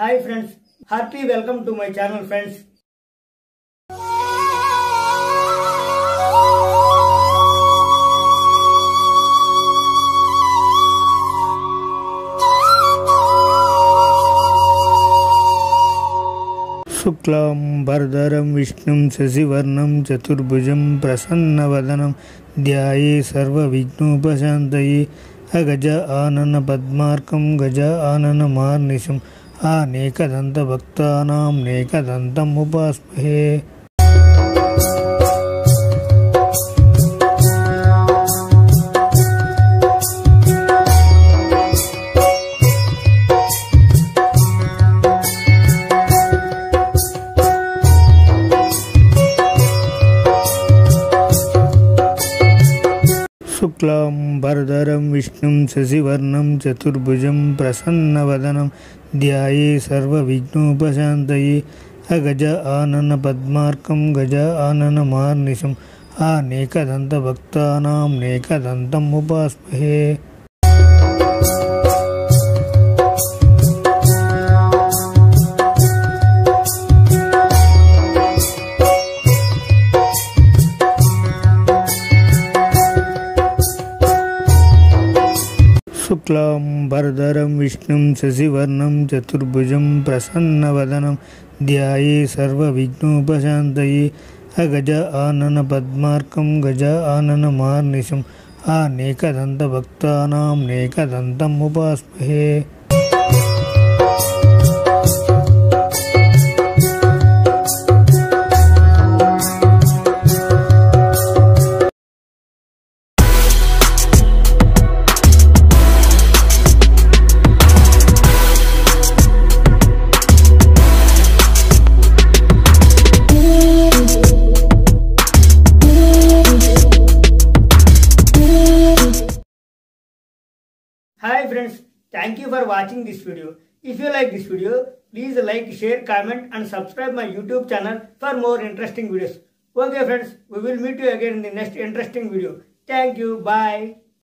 Hi friends, hearty welcome to my channel friends. शुक्लां वरदरं विष्णुं शशिवर्णं चतुर्भुजं प्रसन्नवदनं ध्याये सर्वविघ्नोपशान्तये अगज आननपद्मार्कं गज आननमार्निशम् आनेकदन्तभक्तानां नेकदन्तम् उपास्महे शुक्लां वरदरं विष्णुं शशिवर्णं चतुर्भुजं ध्याये सर्वविघ्नोपशान्तये। अगज आननपद्मार्कं गज आननमार्निशम् आनेकदन्तभक्तानां नेकदन्तम् उपास्महे शुक्लां वरदरं विष्णुं शशिवर्णं चतुर्भुजं प्रसन्नवदनं ध्याये सर्वविघ्नोपशान्तये अगज आननपद्मार्कं गज आननमार्निशम् आनेकदन्तभक्तानां नेकदन्तम् Hi friends, thank you for watching this video. If you like this video, please like, share, comment and subscribe my YouTube channel for more interesting videos. Okay friends, we will meet you again in the next interesting video. Thank you. Bye.